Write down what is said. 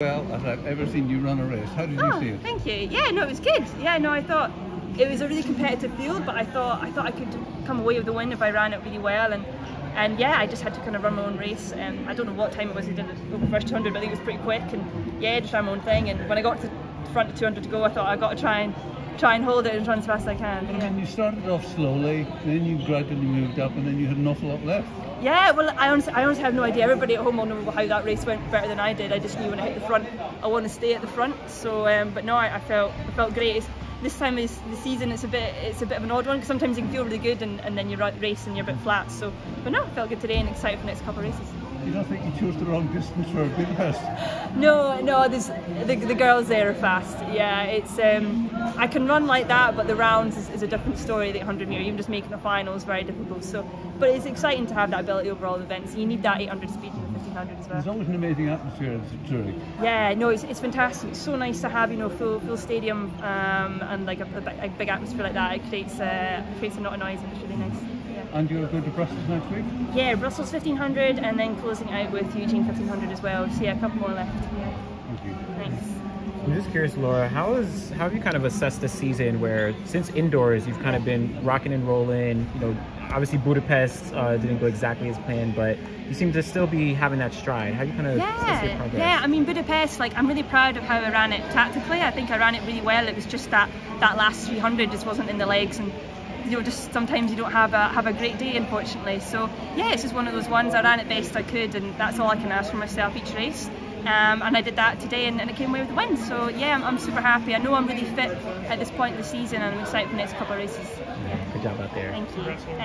well as I've ever seen you run a race. How did you Oh, see it? thank you. Yeah, no, it was good. Yeah, no, I thought it was a really competitive field, but I thought I thought I could come away with the win if I ran it really well and. And yeah, I just had to kind of run my own race. Um, I don't know what time it was. I did it over the first 200, but I think it was pretty quick. And yeah, just ran my own thing. And when I got to the front of 200 to go, I thought I got to try and try and hold it and run as fast as I can. And then you started off slowly, then you gradually moved up, and then you had an awful lot left. Yeah, well, I honestly, I honestly have no idea. Everybody at home will know how that race went better than I did. I just knew when I hit the front, I want to stay at the front. So, um, but no, I, I felt I felt great. It's, this time is the season. It's a bit it's a bit of an odd one because sometimes you can feel really good and, and then you ra- race and you're a bit flat. So, but no, I felt good today and excited for the next couple of races. You don't think you chose the wrong distance for a Budapest? No, no, there's the, the girls there are fast. Yeah, it's um, I can run like that, but the rounds is, is a different story. The 100 meter, even just making the final is very difficult. So, but it's exciting to have that ability over all events. You need that 800 speed in the 1500 as well. There's always an amazing atmosphere at Zurich. Yeah, no, it's, it's fantastic. It's so nice to have you know full full stadium um, and like a, a, big- a big atmosphere like that. It creates uh, creates a lot of noise and it's really nice. Yeah. And you're going to Brussels next week? yeah, Brussels 1500 and then closing out with Eugene 1500 as well. So yeah, a couple more left. Yeah, Thank you. thanks. I'm just curious, Laura, how is how have you kind of assessed the season where since indoors you've kind of been rocking and rolling, you know, obviously Budapest uh, didn't go exactly as planned, but you seem to still be having that stride. How do you kind of assess your Yeah, progress? yeah. I mean Budapest. Like I'm really proud of how I ran it tactically. I think I ran it really well. It was just that that last 300 just wasn't in the legs, and you know, just sometimes you don't have a have a great day, unfortunately. So yeah, it's just one of those ones. I ran it best I could, and that's all I can ask for myself each race. Um, and I did that today, and, and it came away with the win. So yeah, I'm, I'm super happy. I know I'm really fit at this point in the season, and I'm excited for the next couple of races. Good job out there. Thank you.